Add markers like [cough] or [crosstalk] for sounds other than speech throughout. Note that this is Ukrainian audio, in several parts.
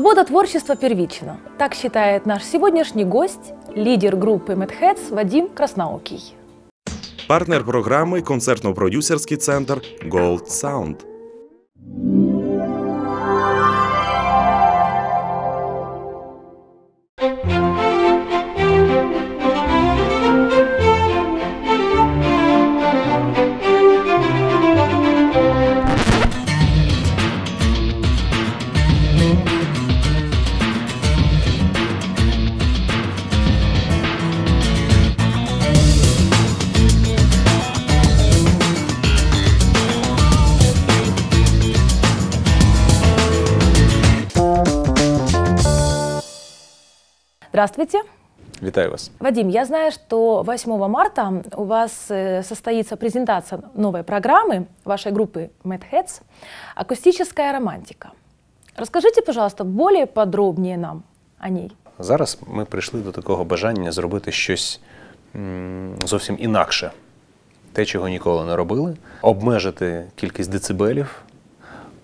Свобода творчества первична. Так считает наш сегодняшний гость, лидер группы Madheads Вадим Краснаокий. Партнер програми концертно-продюсерський центр Gold Sound. Здравствуйте. Вітаю вас. Вадим, я знаю, что 8 марта у вас э, состоится презентация новой программы вашей группы Madheads «Акустическая романтика». Расскажите, пожалуйста, более подробнее нам о ней. Зараз ми прийшли до такого бажання зробити щось м, зовсім інакше, те, чого ніколи не робили, обмежити кількість децибелів,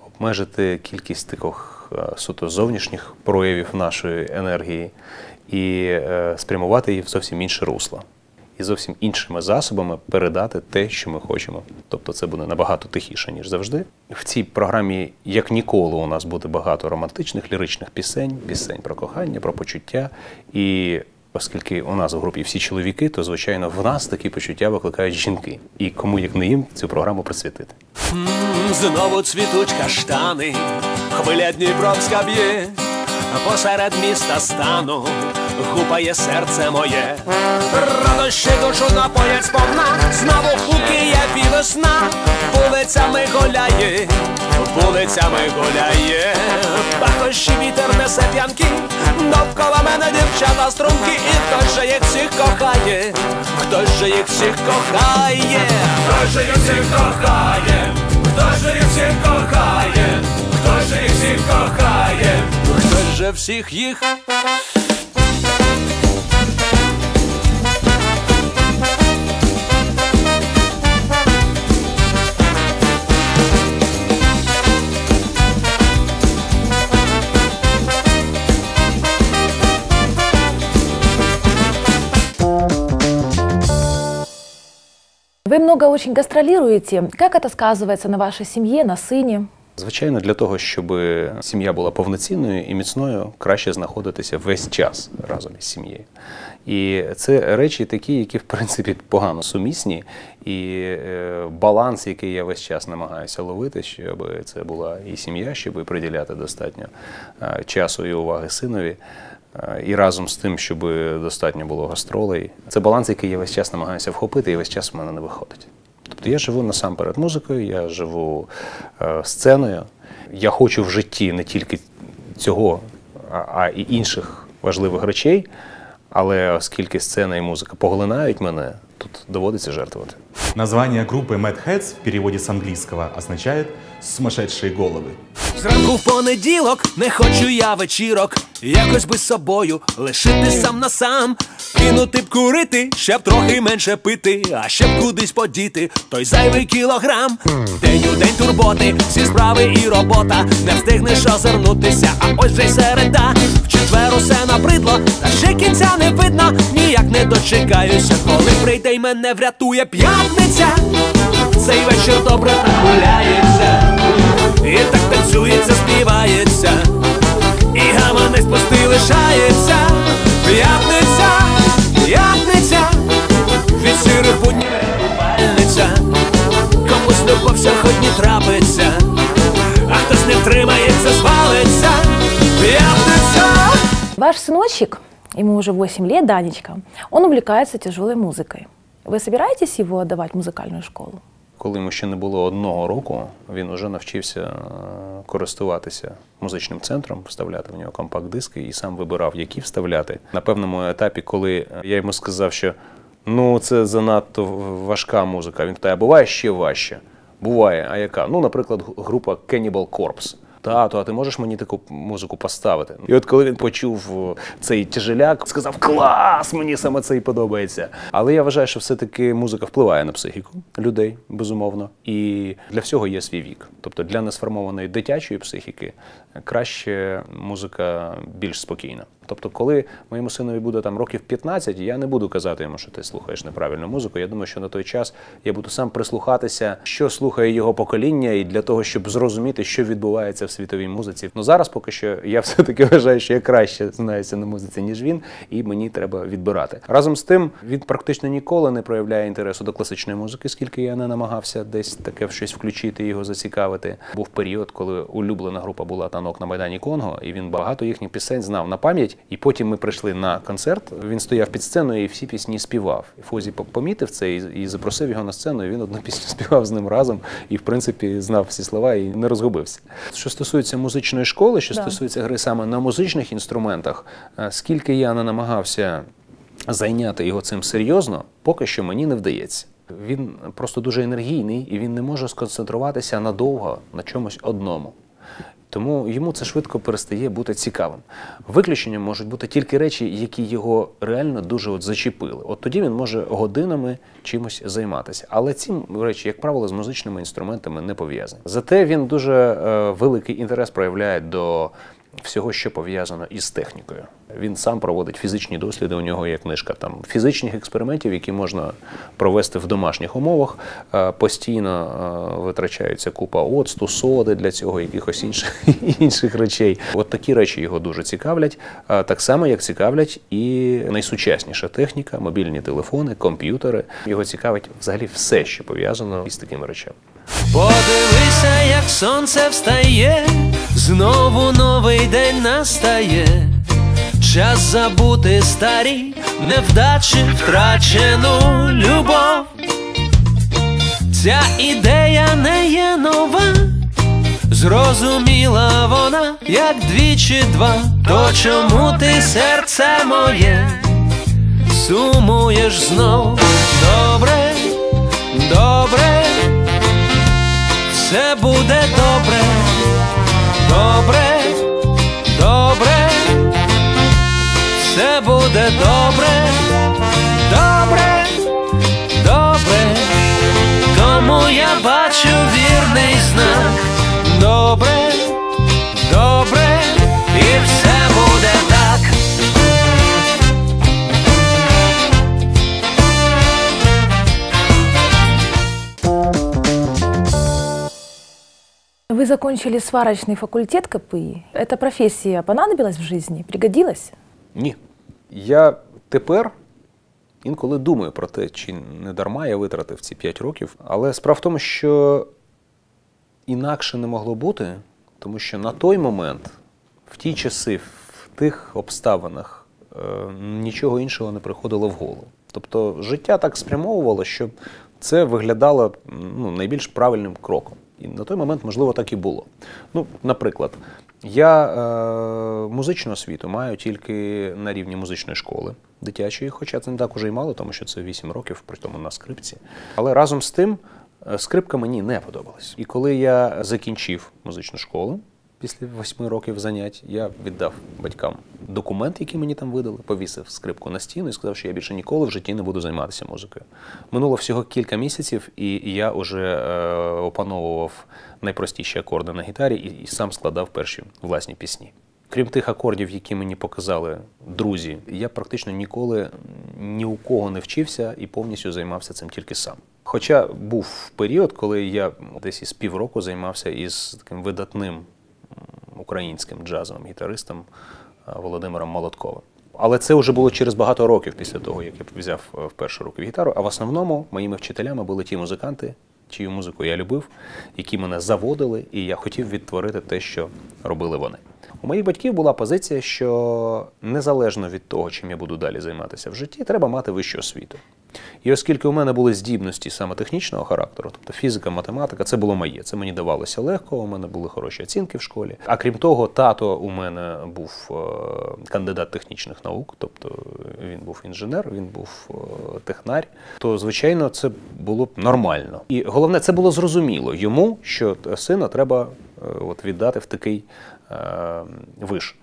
обмежити кількість таких е, суто зовнішніх проявів нашої енергії і е, спрямувати її в зовсім інше русло. І зовсім іншими засобами передати те, що ми хочемо. Тобто це буде набагато тихіше, ніж завжди. В цій програмі, як ніколи, у нас буде багато романтичних ліричних пісень, пісень про кохання, про почуття. І оскільки у нас в групі всі чоловіки, то звичайно в нас такі почуття викликають жінки. І кому як не їм цю програму присвятити. Знову цвітуть каштани, хвиля Дніпровська б'є, посеред міста стану, гупає серце моє. Радощі душу напоять сповна, знову у Києві весна, вулицями гуляє, вулицями гуляє, пахощі вітер несе п'янки, довкола мене дівчата струнки, і хтось же їх всіх кохає, хтось же їх всіх кохає, хтось же їх всіх кохає, хтось же їх всіх кохає, всіх кохає, хтось же всіх їх. Вы много очень гастролируете. Как это сказывается на вашей семье, на сыне? Звичайно, для того, щоб сім'я була повноцінною і міцною, краще знаходитися весь час разом із сім'єю. І це речі такі, які в принципі погано сумісні, і е, баланс, який я весь час намагаюся ловити, щоб це була і сім'я, щоб приділяти достатньо е, часу і уваги синові. е, І разом з тим, щоб достатньо було гастролей. Це баланс, який я весь час намагаюся вхопити, і весь час в мене не виходить. Тобто я живу насамперед музикою, я живу е, сценою. Я хочу в житті не тільки цього, а, а і інших важливих речей. Але оскільки сцена і музика поглинають мене, тут доводиться жертвувати. Название группы Mad Heads в переводе с английского означает «сумасшедшие головы». Зранку в понеділок не хочу я вечірок, якось би з собою лишити сам на сам, кинути б курити, щоб трохи менше пити, а щоб кудись подіти, той зайвий кілограм. День у день турботи, всі справи і робота, не встигнеш озирнутися, а ось вже й середа. В четвер усе набридло, та ще кінця не видно, не дочекаюся, коли прийде й мене врятує п'ятниця. Цей вечір добре так гуляється. І так танцюється, співається, і гаманець пустий лишається. П'ятниця, п'ятниця, від сірих буднів рятувальниця. Комусь любов сьогодні трапиться, а хтось не втримається, звалиться. П'ятниця. Ваш сыночек, ему уже 8 лет, Данечка, он увлекается тяжелой музыкой. Вы собираетесь его отдавать в музыкальную школу? Коли йому ще не було одного року, він вже навчився е, користуватися музичним центром, вставляти в нього компакт-диски і сам вибирав, які вставляти. На певному етапі, коли я йому сказав, що ну це занадто важка музика, він питає, а буває ще важче? Буває, а яка? Ну, наприклад, група Cannibal Corpse. Тато, а ти можеш мені таку музику поставити? І от коли він почув цей тяжеляк, сказав Клас! Мені саме це і подобається. Але я вважаю, що все-таки музика впливає на психіку людей, безумовно. І для всього є свій вік. Тобто для несформованої дитячої психіки краще музика більш спокійна. Тобто, коли моєму синові буде там років 15, я не буду казати йому, що ти слухаєш неправильну музику. Я думаю, що на той час я буду сам прислухатися, що слухає його покоління, і для того, щоб зрозуміти, що відбувається в світовій музиці. Ну зараз поки що я [laughs] все-таки вважаю, що я краще знаюся на музиці, ніж він, і мені треба відбирати. Разом з тим, він практично ніколи не проявляє інтересу до класичної музики, скільки я не намагався десь таке щось включити, його зацікавити. Був період, коли улюблена група була танок на майдані Конго, і він багато їхніх пісень знав на пам'ять. І потім ми прийшли на концерт. Він стояв під сценою і всі пісні співав. Фозі помітив це і, і запросив його на сцену. і Він одну [laughs] пісню співав з ним разом і, в принципі, знав всі слова і не розгубився. Що стосується музичної школи, що Да. стосується гри саме на музичних інструментах, е, скільки я не намагався зайняти його цим серйозно, поки що мені не вдається. Він просто дуже енергійний і він не може сконцентруватися надовго на чомусь одному. Тому йому це швидко перестає бути цікавим. Виключенням можуть бути тільки речі, які його реально дуже от зачепили. От тоді він може годинами чимось займатися. Але ці речі, як правило, з музичними інструментами не пов'язані. Зате він дуже е, великий інтерес проявляє до всього, що пов'язано із технікою. Він сам проводить фізичні досліди. У нього є книжка там фізичних експериментів, які можна провести в домашніх умовах. Е, Постійно е, витрачається купа оцту, соди для цього, якихось інших [laughs] інших речей. От такі речі його дуже цікавлять. Е, Так само, як цікавлять і найсучасніша техніка, мобільні телефони, комп'ютери. Його цікавить взагалі все, що пов'язано із такими речами. Подивися, як сонце встає, знову новий день настає. Час забути старі невдачі, втрачену любов. Ця ідея не є нова, зрозуміла вона, як двічі два. То чому ти серце моє сумуєш знов? Добре буде добре, добре, добре, все буде добре, добре, добре, тому я бачу вірний знак. Добре, Вы закончили сварочный факультет КПИ. Эта профессия понадобилась в жизни, пригодилась? Ні. Я тепер інколи думаю про те, чи не дарма я витратив ці 5 років. Але справа в тому, що інакше не могло бути, тому що на той момент, в ті часи, в тих обставинах, е, нічого іншого не приходило в голову. Тобто життя так спрямовувало, що це виглядало ну, найбільш правильним кроком. І на той момент, можливо, так і було. Ну, наприклад, я е, музичну освіту маю тільки на рівні музичної школи дитячої, хоча це не так уже й мало, тому що це 8 років, при тому на скрипці. Але разом з тим е, скрипка мені не подобалась. І коли я закінчив музичну школу, після восьми років занять я віддав батькам документ, який мені там видали, повісив скрипку на стіну і сказав, що я більше ніколи в житті не буду займатися музикою. Минуло всього кілька місяців, і я вже е, опановував найпростіші акорди на гітарі і, і сам складав перші власні пісні. Крім тих акордів, які мені показали друзі, я практично ніколи ні у кого не вчився і повністю займався цим тільки сам. Хоча був період, коли я десь із півроку займався із таким видатним українським джазовим гітаристом е, Володимиром Молотковим. Але це вже було через багато років після того, як я взяв е, в першу руку гітару. А в основному моїми вчителями були ті музиканти, чию музику я любив, які мене заводили, і я хотів відтворити те, що робили вони. У моїх батьків була позиція, що незалежно від того, чим я буду далі займатися в житті, треба мати вищу освіту. І оскільки у мене були здібності саме технічного характеру, тобто фізика, математика, це було моє. Це мені давалося легко, у мене були хороші оцінки в школі. А крім того, тато у мене був е, кандидат технічних наук, тобто він був інженер, він був е, технар. То, звичайно, це було б нормально. І головне, це було зрозуміло йому, що сина треба от, віддати в такий е, виш.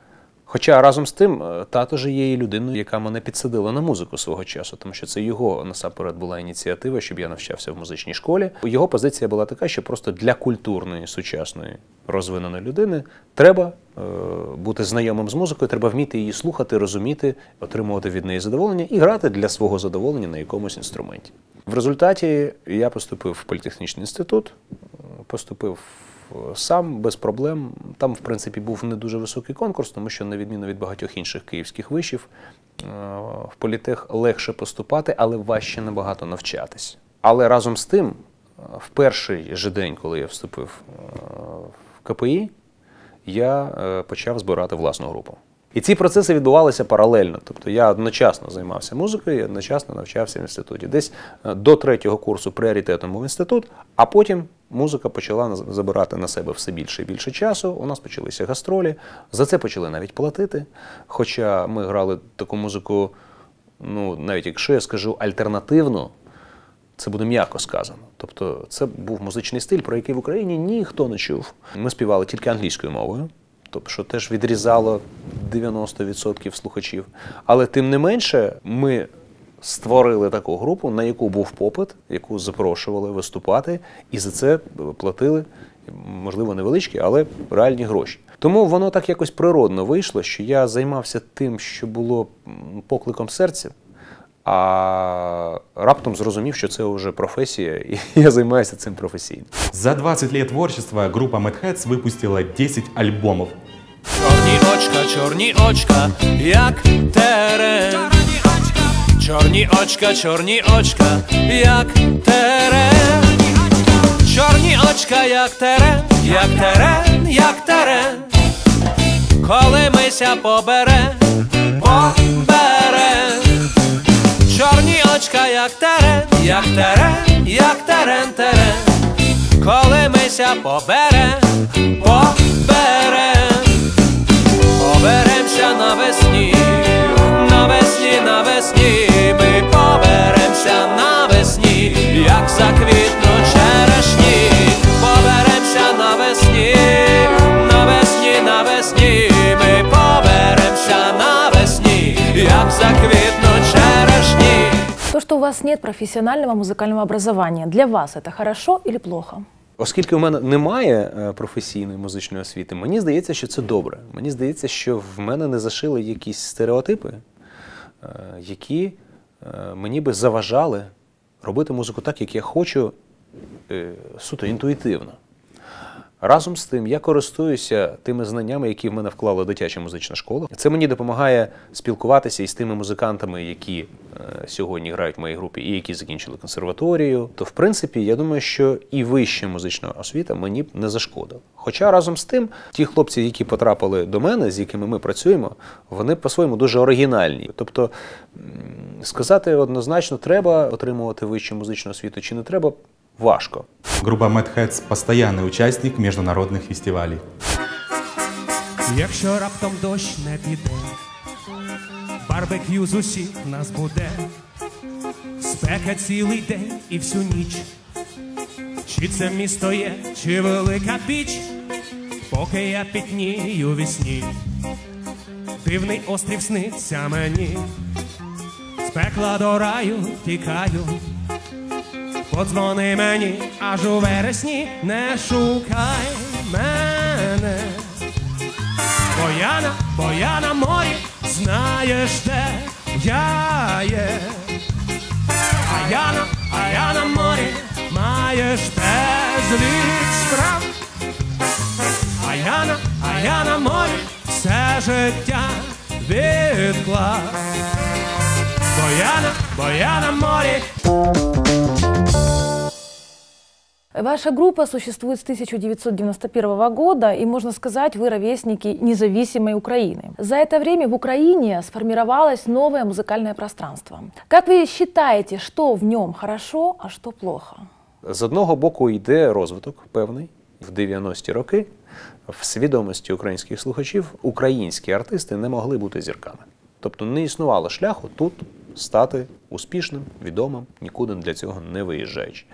Хоча разом з тим, е, тато ж є і людиною, яка мене підсадила на музику свого часу, тому що це його насамперед була ініціатива, щоб я навчався в музичній школі. Його позиція була така, що просто для культурної, сучасної, розвиненої людини треба е, бути знайомим з музикою, треба вміти її слухати, розуміти, отримувати від неї задоволення і грати для свого задоволення на якомусь інструменті. В результаті я поступив в політехнічний інститут, е, поступив сам без проблем. Там, в принципі, був не дуже високий конкурс, тому що, на відміну від багатьох інших київських вишів, е, в політех легше поступати, але важче набагато навчатись. Але разом з тим, е, в перший же день, коли я вступив е, в КПІ, я почав збирати власну групу. І ці процеси відбувалися паралельно. Тобто я одночасно займався музикою і одночасно навчався в інституті. Десь до третього курсу пріоритетом був інститут, а потім музика почала забирати на себе все більше і більше часу. У нас почалися гастролі. За це почали навіть платити. Хоча ми грали таку музику, ну навіть якщо я скажу альтернативну, це буде м'яко сказано. Тобто, це був музичний стиль, про який в Україні ніхто не чув. Ми співали тільки англійською мовою. Тобто, що теж відрізало 90% слухачів. Але тим не менше, ми створили таку групу, на яку був попит, яку запрошували виступати, і за це платили, можливо, невеличкі, але реальні гроші. Тому воно так якось природно вийшло, що я займався тим, що було покликом серця. А раптом зрозумів, що це вже професія, і [laughs] я займаюся цим професійно. За 20 лет творчества группа Mad Hats выпустила 10 альбомов. Чорні очка, чорні очка, як терен. Чорні очка, чорні очка, як терен, чорні очка, як терен, як терен, як терен, коли мися побере, побере, чорні очка, як терен, як терен, як терен, терен, коли мися побере, побере, поберемся навесні, навесні, навесні. Заквітну черешні, поберемося навесні, навесні, навесні, ми поберемося навесні, як заквітну черешні. То, что у вас нет профессионального музыкального образования, для вас это хорошо или плохо? Оскільки у мене немає е, професійної музичної освіти, мені здається, що це добре. Мені здається, що в мене не зашили якісь стереотипи, е, які мені би заважали робити музику так, як я хочу, е, суто інтуїтивно. Разом з тим, я користуюся тими знаннями, які в мене вклала дитяча музична школа. Це мені допомагає спілкуватися із тими музикантами, які е, сьогодні грають в моїй групі, і які закінчили консерваторію. То, в принципі, я думаю, що і вища музична освіта мені б не зашкодила. Хоча разом з тим, ті хлопці, які потрапили до мене, з якими ми працюємо, вони по-своєму дуже оригінальні. Тобто сказати однозначно, треба отримувати вищу музичну освіту чи не треба важко. Група Hats – постоянний учасник міжнародних фестивалей. Якщо раптом дощ не піде, барбекю з усіх нас буде, спека цілий день і всю ніч. Чи це місто є, чи велика піч, поки я пітнію вісні, дивний острів сниться мені, з пекла до раю тікаю. Подзвони мені, аж у вересні не шукай мене. Бо я на, бо я на морі, знаєш, де я є. А я на, а я на морі маєш безліч справ. А я на, а я на морі все життя відклав. Бо я на, бо я на морі. Ваша группа существует с 1991 года, и, можно сказать, вы ровесники независимой Украины. За это время в Украине сформировалось новое музыкальное пространство. Как вы считаете, что в нем хорошо, а что плохо? З одного боку йде розвиток певний в 90-ті роки. В свідомості українських слухачів українські артисти не могли бути зірками. Тобто не існувало шляху тут стати успішним, відомим, нікуди для цього не виїжджаючи.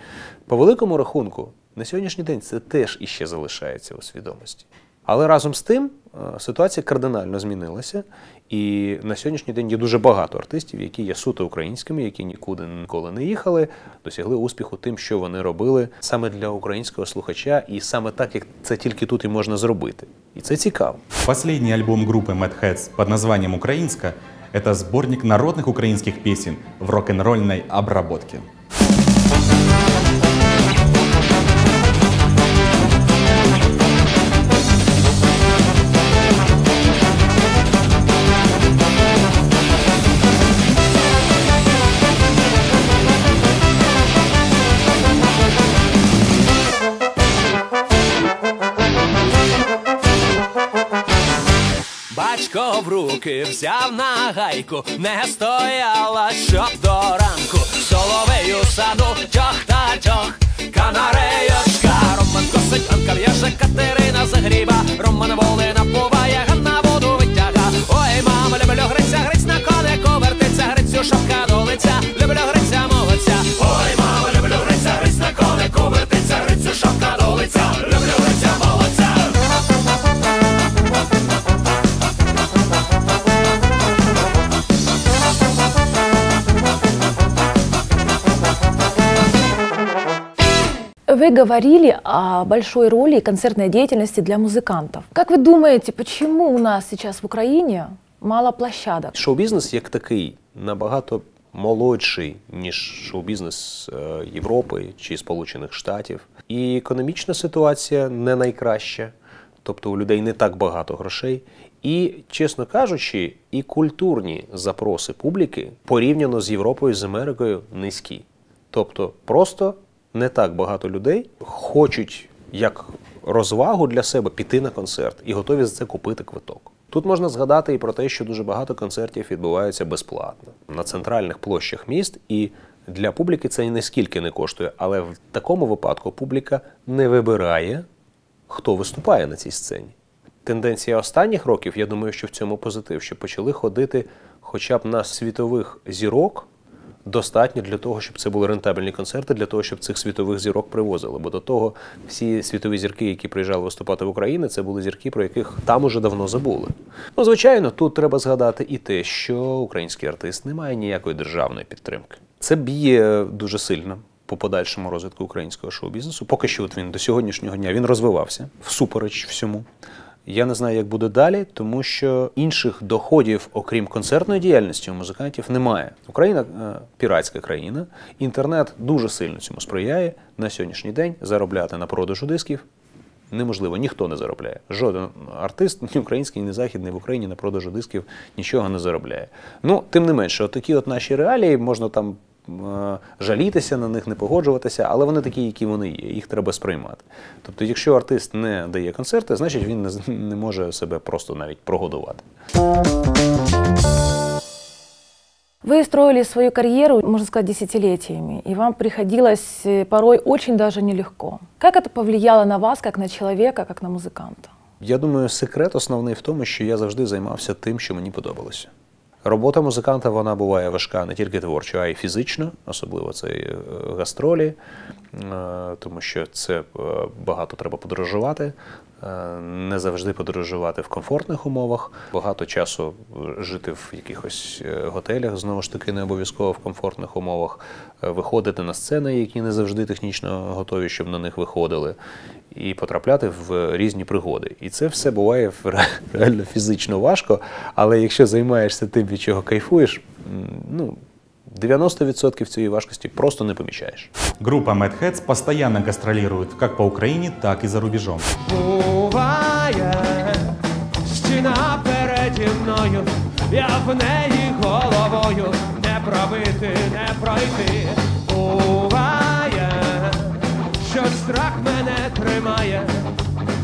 По великому рахунку, На сьогоднішній день це теж іще залишається у свідомості. Але разом з тим е, ситуація кардинально змінилася, і на сьогоднішній день є дуже багато артистів, які є суто українськими, які нікуди ніколи не їхали, досягли успіху тим, що вони робили саме для українського слухача, і саме так, як це тільки тут і можна зробити. І це цікаво. Последний альбом группы Mad Heads под названием «Украинска» — это сборник народных украинских песен в рок-н-ролльной обработке. Батько в руки взяв на гайку, не стояла, щоб до ранку. Соловею саду тьох та тьох, канареєчка, Роман косить, Анка в'яже, Катерина загріба, Роман воли напуває, Ганна воду витяга. Ой, мама, люблю гриця, гриць на конику вертиться, грицю шапка до лиця, люблю гриця Вы говорили о большой роли концертной деятельности для музыкантов. Как вы думаете, почему у нас сейчас в Украине мало площадок? Шоу-бізнес як такий набагато молодший, ніж шоу-бізнес е, Європи чи Сполучених Штатів. І економічна ситуація не найкраща, тобто у людей не так багато грошей. І, чесно кажучи, і культурні запроси публіки порівняно з Європою, з Америкою низькі. Тобто, просто не так багато людей хочуть як розвагу для себе піти на концерт і готові за це купити квиток. Тут можна згадати і про те, що дуже багато концертів відбуваються безплатно на центральних площах міст, і для публіки це ніскільки не коштує. Але в такому випадку публіка не вибирає, хто виступає на цій сцені. Тенденція останніх років, я думаю, що в цьому позитив, що почали ходити хоча б на світових зірок достатньо для того, щоб це були рентабельні концерти, для того, щоб цих світових зірок привозили. Бо до того всі світові зірки, які приїжджали виступати в Україну, це були зірки, про яких там уже давно забули. Ну, звичайно, тут треба згадати і те, що український артист не має ніякої державної підтримки. Це б'є дуже сильно. По подальшому розвитку українського шоу-бізнесу, поки що от він до сьогоднішнього дня він розвивався всупереч всьому. Я не знаю, як буде далі, тому що інших доходів, окрім концертної діяльності, у музикантів немає. Україна е, піратська країна, інтернет дуже сильно цьому сприяє на сьогоднішній день. Заробляти на продажу дисків неможливо, ніхто не заробляє. Жоден артист, ні український, ні західний в Україні на продажу дисків нічого не заробляє. Ну, тим не менше, такі от наші реалії можна там. е, Жалітися на них, не погоджуватися, але вони такі, які вони є. Їх треба сприймати. Тобто, якщо артист не дає концерти, значить він не, з- не може себе просто навіть прогодувати. Вы строили свою карьеру, можно сказать, десятилетиями, и вам приходилось э, порой очень даже нелегко. Как это повлияло на вас, как на человека, как на музыканта? Я думаю, секрет основний в тому, що я завжди займався тим, що мені подобалося. Робота музиканта вона буває важка не тільки творчо, а й фізично, особливо це е, гастролі, е, тому що це е, багато треба подорожувати, не завжди подорожувати в комфортних умовах, багато часу жити в якихось готелях, знову ж таки, не обов'язково в комфортних умовах, виходити на сцени, які не завжди технічно готові, щоб на них виходили, і потрапляти в різні пригоди. І це все буває реально фізично важко, але якщо займаєшся тим, від чого кайфуєш, ну, 90% цієї важкості просто не помічаєш. Группа Mad Heads постоянно гастролирует как по Украине, так и за рубежом. Буває стіна переді мною, я в неї головою не пробити, не пройти. Страх мене тримає,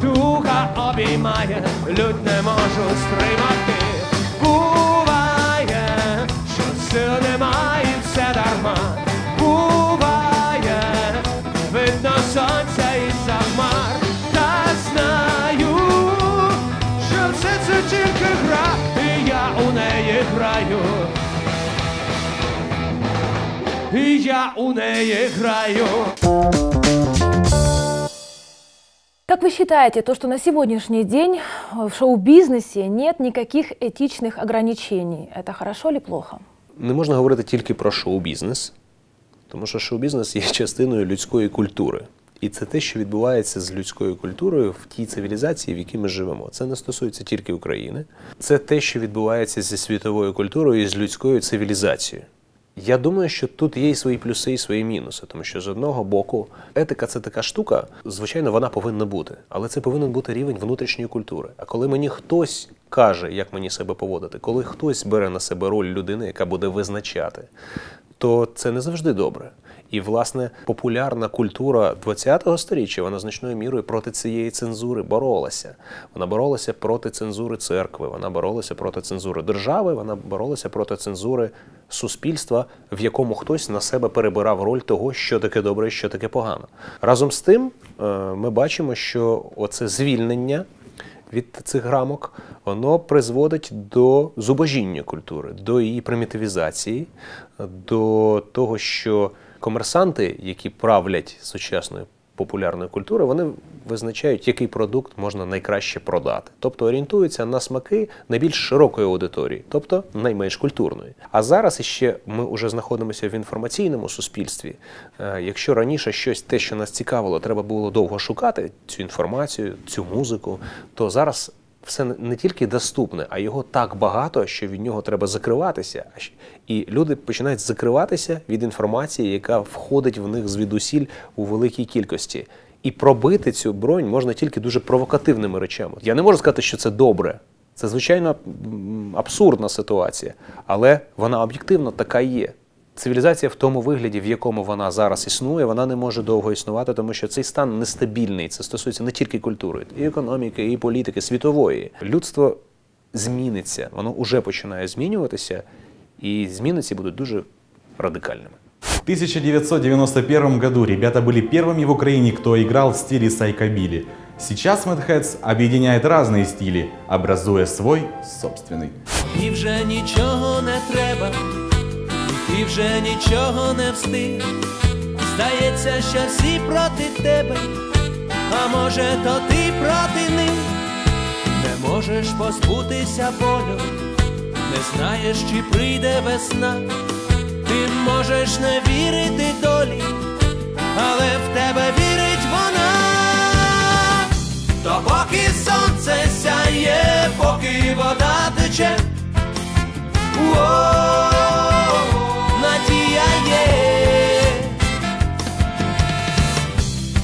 духа обіймає, лють не можу стримати. Буває, що сил немає, все дарма. Буває, видно сонця і за хмар, та знаю, що все це тільки гра, і я у неї граю. І я у неї граю Как вы считаете, то, что на сегодняшний день в шоу-бизнесе нет никаких этичных ограничений, это хорошо или плохо? Не можна говорити тільки про шоу-бізнес, тому що шоу-бізнес є частиною людської культури. І це те, що відбувається з людською культурою в тій цивілізації, в якій ми живемо. Це не стосується тільки України. Це те, що відбувається зі світовою культурою і з людською цивілізацією. Я думаю, що тут є і свої плюси, і свої мінуси, тому що з одного боку етика це така штука, звичайно, вона повинна бути, але це повинен бути рівень внутрішньої культури. А коли мені хтось каже, як мені себе поводити, коли хтось бере на себе роль людини, яка буде визначати, то це не завжди добре. І, власне, популярна культура ХХ століття, вона значною мірою проти цієї цензури боролася. Вона боролася проти цензури церкви, вона боролася проти цензури держави, вона боролася проти цензури суспільства, в якому хтось на себе перебирав роль того, що таке добре і що таке погано. Разом з тим, е, ми бачимо, що оце звільнення від цих рамок, воно призводить до зубожіння культури, до її примітивізації, до того, що комерсанти, які правлять сучасною популярної культури, вони визначають, який продукт можна найкраще продати. Тобто орієнтуються на смаки найбільш широкої аудиторії, тобто найменш культурної. А зараз іще ми вже знаходимося в інформаційному суспільстві. Е, Якщо раніше щось те, що нас цікавило, треба було довго шукати цю інформацію, цю музику, то зараз. Все не- тільки доступне, а його так багато, що від нього треба закриватися. І люди починають закриватися від інформації, яка входить в них звідусіль у великій кількості. І пробити цю бронь можна тільки дуже провокативними речами. Я не можу сказати, що це добре. Це звичайно абсурдна ситуація, але вона об'єктивно така є. Цивілізація в тому вигляді, в якому вона зараз існує, вона не може довго існувати, тому що цей стан нестабільний. Це стосується не тільки культури, і економіки, і політики світової. Людство зміниться, воно вже починає змінюватися, і зміни ці будуть дуже радикальними. В 1991 году ребята были первыми в Украине, кто играл в стиле сайкабили. Сейчас Mad Hats объединяет разные стили, образуя свой собственный. І вже нічого не треба, і вже нічого не встиг. Здається, що всі проти тебе, а може, то ти проти них. Не можеш позбутися болю, не знаєш, чи прийде весна. Ти можеш не вірити долі, але в тебе вірить вона. То поки сонце сяє, поки вода тече. О, надія є.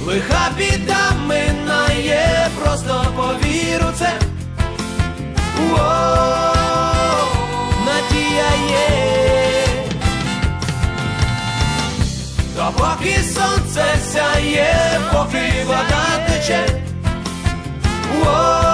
Лиха біда минає, просто повіру це. О, надія є. То поки сонце сяє, поки вода тече. О,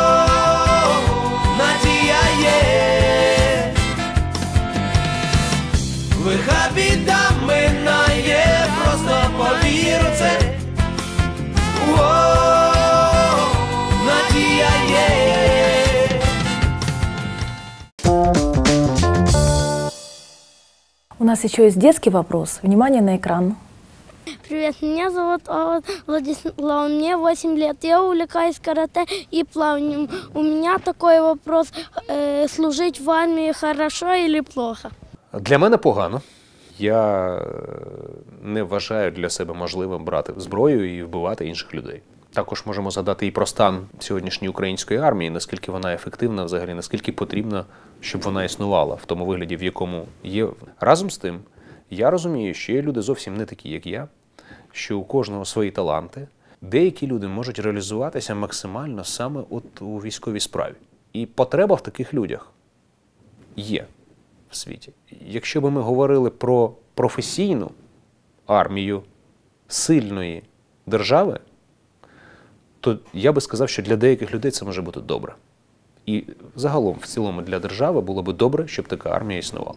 нас еще есть детский вопрос. Внимание на экран. Привет, меня зовут Владислав, мне 8 лет. Я увлекаюсь карате и плаванием. У меня такой вопрос. Э, служить в армии хорошо или плохо? Для мене погано. Я е, не вважаю для себе можливим брати зброю і вбивати інших людей. Також можемо згадати і про стан сьогоднішньої української армії, наскільки вона ефективна взагалі, наскільки потрібно, щоб вона існувала в тому вигляді, в якому є. Разом з тим, я розумію, що є люди зовсім не такі, як я, що у кожного свої таланти. Деякі люди можуть реалізуватися максимально саме от у військовій справі. І потреба в таких людях є в світі. Якщо би ми говорили про професійну армію сильної держави, то я би сказав, що для деяких людей це може бути добре. І загалом, в цілому, для держави було би добре, щоб така армія існувала.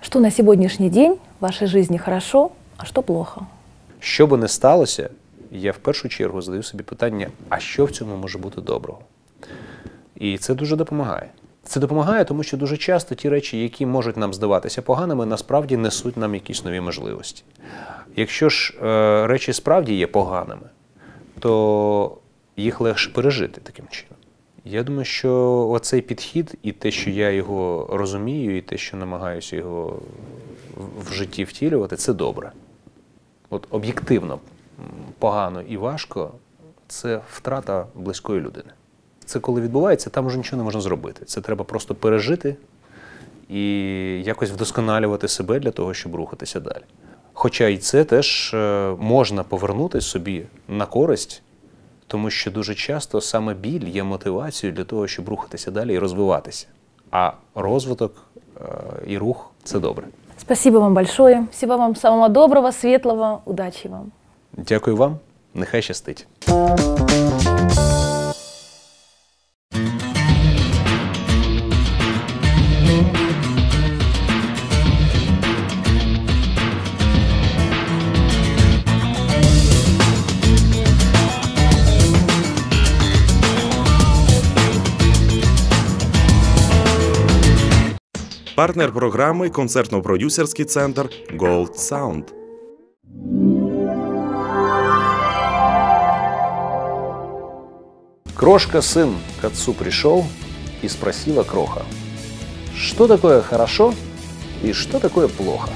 Что на сегодняшний день в вашей жизни хорошо, а что плохо? Що би не сталося, я в першу чергу задаю собі питання, а що в цьому може бути доброго? І це дуже допомагає. Це допомагає, тому що дуже часто ті речі, які можуть нам здаватися поганими, насправді несуть нам якісь нові можливості. Якщо ж е, речі справді є поганими, то їх легше пережити таким чином. Я думаю, що оцей підхід і те, що я його розумію, і те, що намагаюся його в- житті втілювати, це добре. От об'єктивно погано і важко це втрата близької людини. Це коли відбувається, там вже нічого не можна зробити. Це треба просто пережити і якось вдосконалювати себе для того, щоб рухатися далі. Хоча і це теж е, можна повернути собі на користь, тому що дуже часто саме біль є мотивацією для того, щоб рухатися далі і розвиватися. А розвиток е, і рух це добре. Спасибо вам большое. Всего вам самого доброго, светлого. Удачи вам. Дякую вам, нехай щастить. Партнер програми концертно-продюсерський центр Gold Sound. Крошка сын к отцу пришел и спросила Кроха, что такое хорошо и что такое плохо.